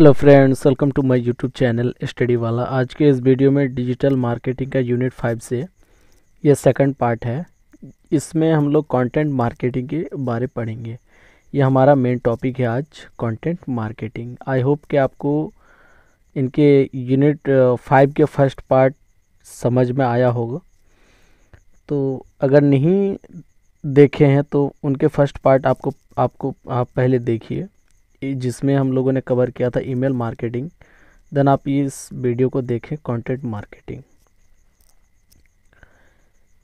Hello friends welcome to my YouTube channel study वाला आज के इस वीडियो में डिजिटल मार्केटिंग का यूनिट फाइव से यह सेकंड पार्ट है। इसमें हम लोग कंटेंट मार्केटिंग के बारे पढ़ेंगे। यह हमारा मेन टॉपिक है आज कंटेंट मार्केटिंग आई होप कि आपको इनके यूनिट फाइव के फ़र्स्ट पार्ट समझ में आया होगा। तो अगर नहीं देखे हैं तो उनके फ़र्स्ट पार्ट आपको आपको, आप पहले देखिए। जिसमें हम लोगों ने कवर किया था ईमेल मार्केटिंग देन आप इस वीडियो को देखें content marketing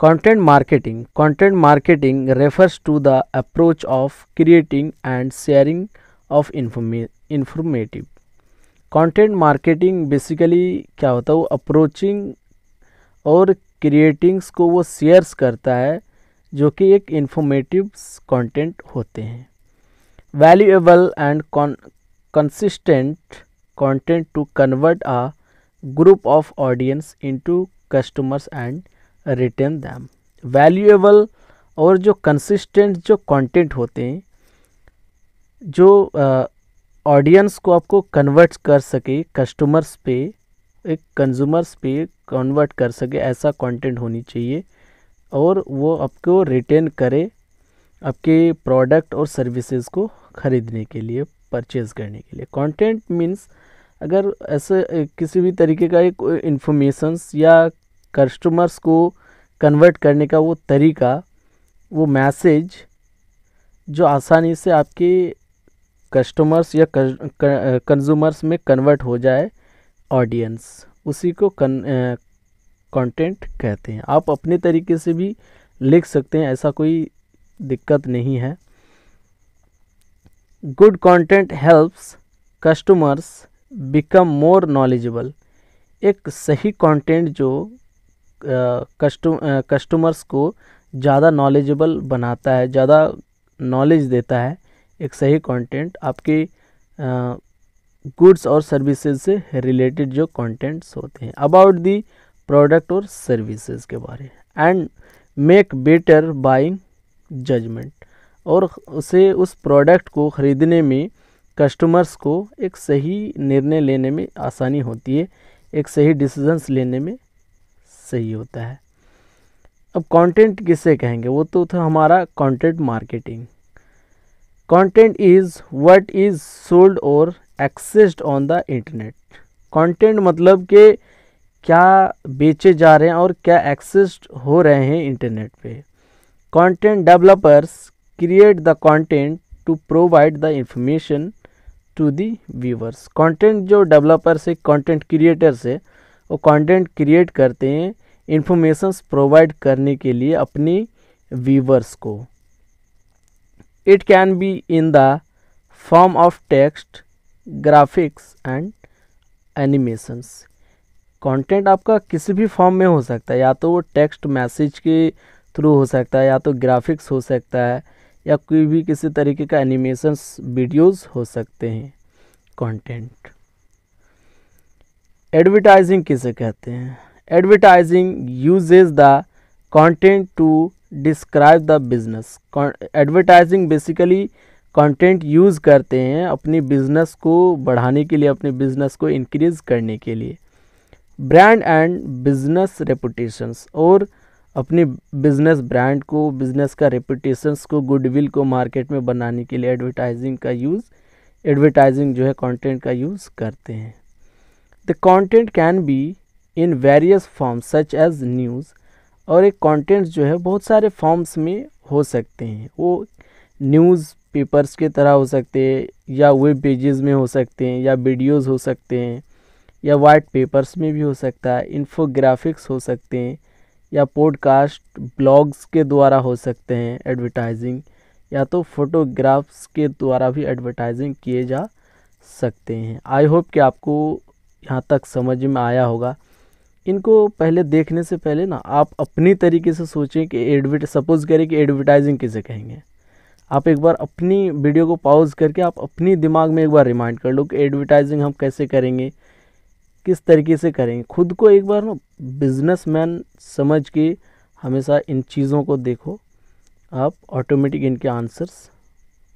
content marketing content marketing refers to the approach of creating and sharing of informative content marketing basically क्या होता है? वो अप्रोचिंग और क्रिएटिंग्स को वो शेयर्स करता है, जो कि एक इंफॉर्मेटिव कंटेंट होते हैं। Valuable and consistent content to convert a group of audience into customers and retain them valuable और जो कंसिस्टेंट जो कंटेंट होते हैं जो ऑडियंस uh, को आपको कन्वर्ट कर सके कस्टमर्स पे एक कंज्यूमर्स पे कन्वर्ट कर सके ऐसा कंटेंट होनी चाहिए और वो आपको रिटेन करे आपके प्रोडक्ट और सर्विसेज़ को ख़रीदने के लिए परचेज़ करने के लिए। कंटेंट मींस अगर ऐसे किसी भी तरीके का एक इंफॉर्मेशंस या कस्टमर्स को कन्वर्ट करने का वो तरीका, वो मैसेज जो आसानी से आपके कस्टमर्स या कंज्यूमर्स में कन्वर्ट हो जाए ऑडियंस उसी को कंटेंट कहते हैं। आप अपने तरीके से भी लिख सकते हैं, ऐसा कोई दिक्कत नहीं है। Good content helps customers become more knowledgeable एक सही कंटेंट जो कस्टमर्स को ज़्यादा नॉलेजेबल बनाता है, ज़्यादा नॉलेज देता है, एक सही कंटेंट आपके गुड्स और सर्विसेज़ से रिलेटेड जो कंटेंट्स होते हैं। अबाउट दी प्रोडक्ट और सर्विसेज़ के बारे and make better buying judgement और उसे उस प्रोडक्ट को ख़रीदने में कस्टमर्स को एक सही निर्णय लेने में आसानी होती है, एक सही डिसीजंस लेने में सही होता है। अब कंटेंट किसे कहेंगे? वो तो था हमारा content marketing content is what is sold और accessed on the internet content मतलब कि क्या बेचे जा रहे हैं और क्या एक्सेस्ड हो रहे हैं इंटरनेट पे। Content developers create the content to provide the information to the viewers content जो डेवलपर्स है कंटेंट क्रिएटर्स है वो कंटेंट क्रिएट करते हैं इंफॉर्मेशंस प्रोवाइड करने के लिए अपनी व्यूवर्स को। It can be in the form of text graphics and animations content आपका किसी भी फॉर्म में हो सकता है, या तो वो टेक्स्ट मैसेज के थ्रू हो सकता है, या तो ग्राफिक्स हो सकता है, या कोई भी किसी तरीके का एनिमेशंस वीडियोस हो सकते हैं कंटेंट एडवर्टाइजिंग किसे कहते हैं? Advertising uses the content to describe the business advertising basically content use करते हैं अपनी बिज़नेस को बढ़ाने के लिए, अपने बिज़नेस को इंक्रीज करने के लिए. ब्रांड एंड बिज़नेस रेपुटेशंस और अपनी बिज़नेस ब्रांड को बिज़नेस का रेपुटेशंस को गुडविल को मार्केट में बनाने के लिए एडवर्टाइजिंग का यूज़ एडवर्टाइजिंग जो है कंटेंट का यूज़ करते हैं। The content can be in various forms such as news और एक कंटेंट जो है बहुत सारे फॉर्म्स में हो सकते हैं। वो न्यूज़ पेपर्स के तरह हो सकते हैं, या वेब पेजेस में हो सकते हैं, या वीडियोज़ हो सकते हैं, या वाइट पेपर्स में भी हो सकता है इन्फोग्राफिक्स हो सकते हैं या पॉडकास्ट ब्लॉग्स के द्वारा हो सकते हैं एडवर्टाइजिंग या तो फोटोग्राफ्स के द्वारा भी एडवर्टाइजिंग किए जा सकते हैं। आई होप कि आपको यहाँ तक समझ में आया होगा। इनको पहले देखने से पहले ना, आप अपनी तरीके से सोचें कि एडवर्ट सपोज़ करें कि एडवर्टाइजिंग किसे कहेंगे। आप एक बार अपनी वीडियो को पॉज करके आप अपनी दिमाग में एक बार रिमाइंड कर लो कि एडवर्टाइजिंग हम कैसे करेंगे। किस तरीके से करेंगे? खुद को एक बार ना बिजनेसमैन समझ के हमेशा इन चीज़ों को देखो, आप ऑटोमेटिक इनके आंसर्स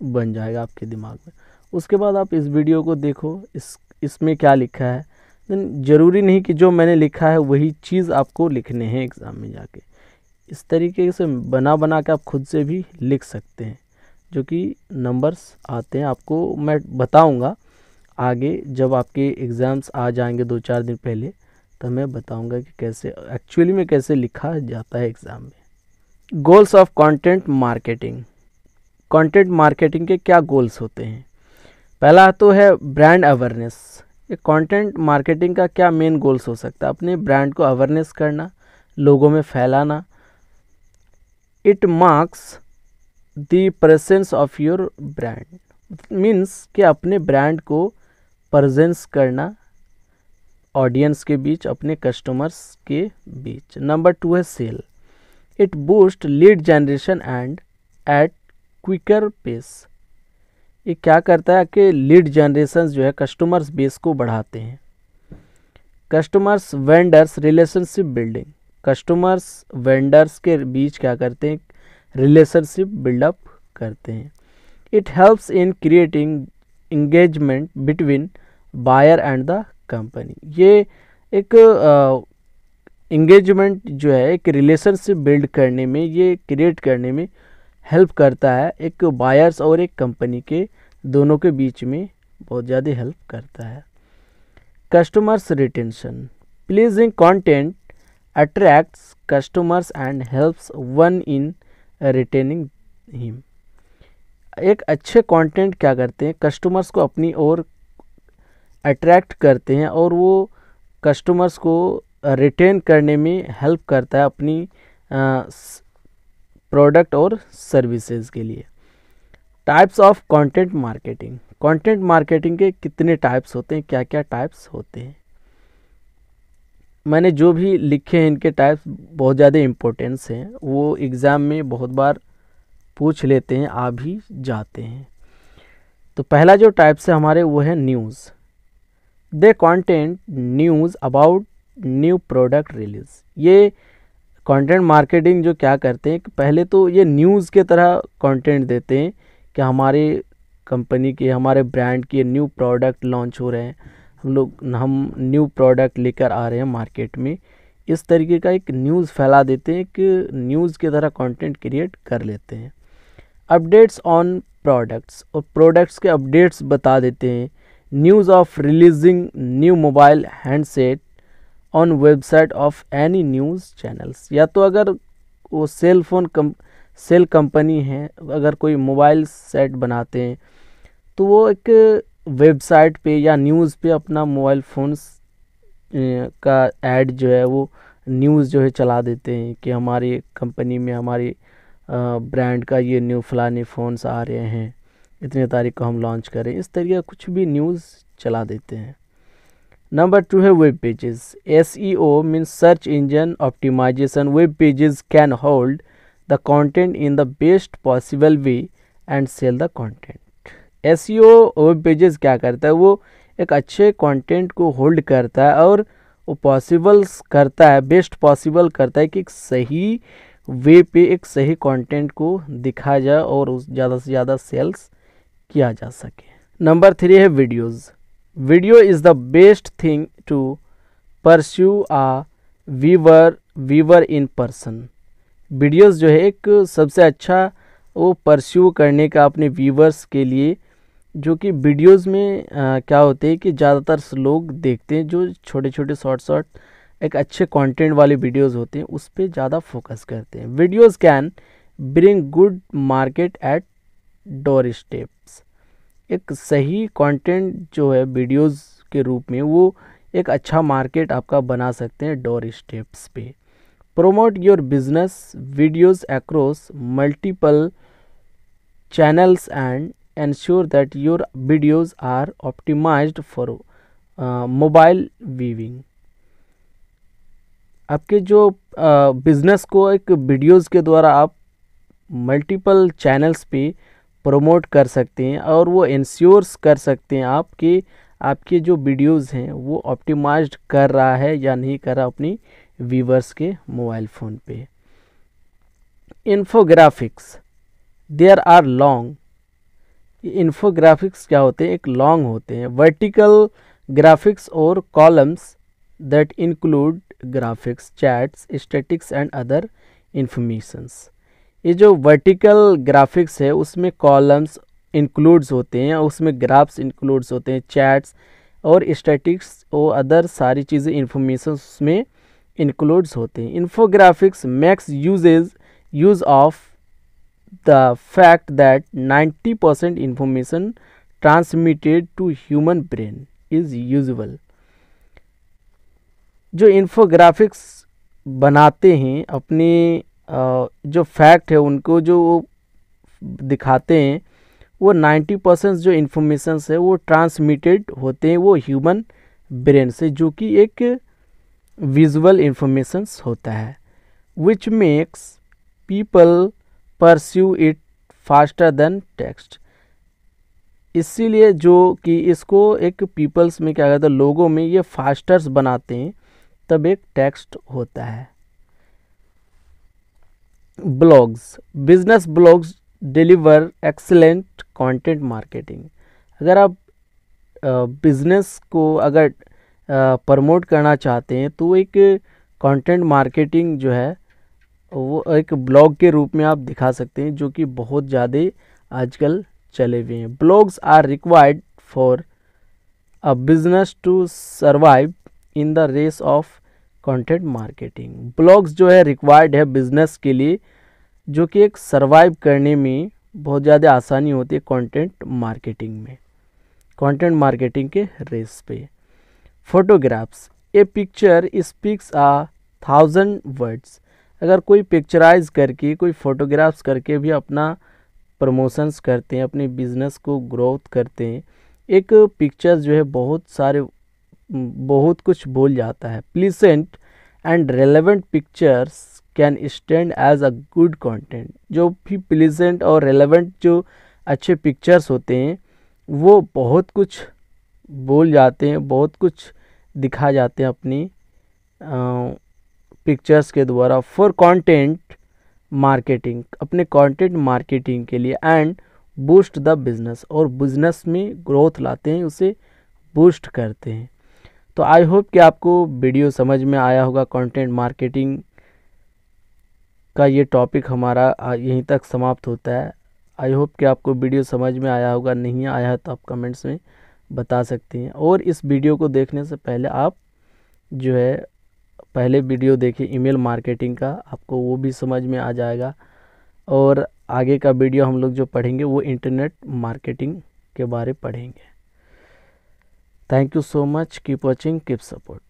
बन जाएगा आपके दिमाग में। उसके बाद आप इस वीडियो को देखो, इस, इसमें क्या लिखा है? देन ज़रूरी नहीं कि जो मैंने लिखा है वही चीज़ आपको लिखने हैं एग्ज़ाम में जाके। इस तरीके से बना बना के आप खुद से भी लिख सकते हैं, जो कि नंबर्स आते हैं। आपको मैं बताऊँगा आगे जब आपके एग्ज़ाम्स आ जाएँगे दो चार दिन पहले, तब मैं बताऊँगा कि कैसे एक्चुअली में कैसे लिखा जाता है एग्ज़ाम में। Goals of content marketing content marketing के क्या गोल्स होते हैं? पहला तो है ब्रांड अवेयरनेस ये कंटेंट मार्केटिंग का क्या मेन गोल्स हो सकता है? अपने ब्रांड को अवेयरनेस करना, लोगों में फैलाना। It marks the presence of your brand means कि अपने ब्रांड को प्रजेंस करना ऑडियंस के बीच, अपने कस्टमर्स के बीच। नंबर टू है sale it boost lead generation and at quicker pace ये क्या करता है कि लीड जनरेशन जो है कस्टमर्स बेस को बढ़ाते हैं। Customers vendors relationship building customers vendors के बीच क्या करते हैं? रिलेशनशिप बिल्डअप करते हैं। It helps in creating engagement between buyer and the company ये एक इंगेजमेंट जो है, एक रिलेशनशिप बिल्ड करने में, ये क्रिएट करने में हेल्प करता है, एक बायर्स और एक कंपनी के दोनों के बीच में बहुत ज़्यादा हेल्प करता है। Customers retention pleasing content attracts customers and helps one in retaining him एक अच्छे कंटेंट क्या करते हैं? कस्टमर्स को अपनी ओर अट्रैक्ट करते हैं और वो कस्टमर्स को रिटेन करने में हेल्प करता है अपनी प्रोडक्ट और सर्विसेज़ के लिए। Types of content marketing content marketing के कितने टाइप्स होते हैं क्या क्या टाइप्स होते हैं? मैंने जो भी लिखे हैं, इनके टाइप्स बहुत ज़्यादा इम्पोर्टेंस हैं। वो एग्ज़ाम में बहुत बार पूछ लेते हैं, आ भी जाते हैं। तो पहला जो टाइप्स है हमारे, वो है news the content news about new product release ये कंटेंट मार्केटिंग जो क्या करते हैं कि पहले तो ये न्यूज़ के तरह कंटेंट देते हैं कि हमारे कंपनी के, हमारे ब्रांड के न्यू प्रोडक्ट लॉन्च हो रहे हैं। हम लोग, हम न्यू प्रोडक्ट लेकर आ रहे हैं मार्केट में। इस तरीके का एक न्यूज़ फैला देते हैं कि न्यूज़ की तरह कंटेंट क्रिएट कर लेते हैं। अपडेट्स ऑन प्रोडक्ट्स और प्रोडक्ट्स के अपडेट्स बता देते हैं। News of releasing new mobile handset on website of any news channels. या तो अगर वो सेल फ़ोन कम, सेल कंपनी है, अगर कोई मोबाइल सेट बनाते हैं तो वो एक वेबसाइट पे या न्यूज़ पे अपना मोबाइल फ़ोन्स का ऐड जो है वो न्यूज़ जो है चला देते हैं कि हमारी कंपनी में हमारी ब्रांड का ये न्यू फलाने फ़ोन्स आ रहे हैं। इतने तारीख को हम लॉन्च करें। इस तरीके का कुछ भी न्यूज़ चला देते हैं। नंबर टू है web pages S E O means search engine optimisation web pages can hold the content in the best possible way and sell the content S E O web pages क्या करता है? वो एक अच्छे content को hold करता है और वो पॉसिबल करता है बेस्ट पॉसिबल करता है कि एक सही वे पे एक सही कंटेंट को दिखाया जाए और उस ज़्यादा से ज़्यादा सेल्स किया जा सके। नंबर थ्री है videos video is the best thing to pursue a viewer viewer in person videos जो है एक सबसे अच्छा वो परस्यू करने का अपने व्यूवर्स के लिए जो कि वीडियोस में आ, क्या होते हैं कि ज़्यादातर लोग देखते हैं जो छोटे छोटे शॉर्ट शॉर्ट एक अच्छे कंटेंट वाले वीडियोस होते हैं उस पर ज़्यादा फोकस करते हैं। Videos can bring good market at doorsteps एक सही कंटेंट जो है वीडियोस के रूप में वो एक अच्छा मार्केट आपका बना सकते हैं डोर स्टेप्स पे। Promote your business videos across multiple channels and ensure that your videos are optimized uh, mobile viewing. आपके जो बिज़नेस uh, को एक वीडियोस के द्वारा आप मल्टीपल चैनल्स पे प्रमोट कर सकते हैं और वो इंश्योर्स कर सकते हैं आप कि आपके जो वीडियोस हैं वो ऑप्टिमाइज्ड कर रहा है या नहीं कर रहा अपनी व्यूवर्स के मोबाइल फ़ोन पे। Infographics there are long infographics क्या होते हैं? एक लॉन्ग होते हैं। वर्टिकल ग्राफिक्स और columns that include graphics charts statics and other informations ये जो वर्टिकल ग्राफिक्स है, उसमें कॉलम्स इंक्लूड्स होते हैं उसमें ग्राफ्स इंक्लूड्स होते हैं चैट्स और स्टैटिक्स और अदर सारी चीज़ें इंफॉर्मेशन उसमें इंक्लूड्स होते हैं। Infographics makes uses use of the fact that 90 percent information transmitted to human brain is usual जो इन्फोग्राफिक्स बनाते हैं, अपने जो फैक्ट है, उनको जो दिखाते हैं, वो 90 परसेंट जो इन्फॉर्मेशंस है, वो ट्रांसमिटेड होते हैं वो ह्यूमन ब्रेन से, जो कि एक विजुअल इंफॉर्मेशंस होता है which makes people pursue it faster than text इसीलिए जो कि इसको एक पीपल्स में क्या कहते हैं, लोगों में ये फास्टर्स बनाते हैं, तब एक टेक्स्ट होता है। Blogs business blogs deliver excellent content marketing अगर आप बिज़नेस को अगर प्रमोट करना चाहते हैं तो एक कंटेंट मार्केटिंग जो है, वो एक ब्लॉग के रूप में आप दिखा सकते हैं, जो कि बहुत ज़्यादा आजकल चले हुए हैं। Blogs are required for a business to survive in the race of content marketing blogs जो है रिक्वायर्ड है बिज़नेस के लिए, जो कि एक सर्वाइव करने में बहुत ज़्यादा आसानी होती है कंटेंट मार्केटिंग में। कंटेंट मार्केटिंग के रेस पे। Photographs a picture speaks a thousand words अगर कोई पिक्चराइज करके, कोई फ़ोटोग्राफ्स करके भी अपना प्रमोशंस करते हैं, अपने बिज़नेस को ग्रोथ करते हैं, एक पिक्चर जो है बहुत सारे बहुत कुछ बोल जाता है। Pleasant and relevant pictures can stand as a good content जो भी प्लीजेंट और रेलेवेंट जो अच्छे पिक्चर्स होते हैं, वो बहुत कुछ बोल जाते हैं, बहुत कुछ दिखा जाते हैं अपनी पिक्चर्स के द्वारा फॉर कंटेंट मार्केटिंग अपने कंटेंट मार्केटिंग के लिए एंड बूस्ट द बिज़नेस और बिज़नेस में ग्रोथ लाते हैं, उसे बूस्ट करते हैं। तो आई होप कि आपको वीडियो समझ में आया होगा कंटेंट मार्केटिंग का ये टॉपिक हमारा यहीं तक समाप्त होता है। आई होप कि आपको वीडियो समझ में आया होगा, नहीं आया तो आप कमेंट्स में बता सकते हैं। और इस वीडियो को देखने से पहले आप जो है, पहले वीडियो देखिए ईमेल मार्केटिंग का, आपको वो भी समझ में आ जाएगा। और आगे का वीडियो हम लोग जो पढ़ेंगे वो इंटरनेट मार्केटिंग के बारे पढ़ेंगे। Thank you so much. Keep watching, keep support.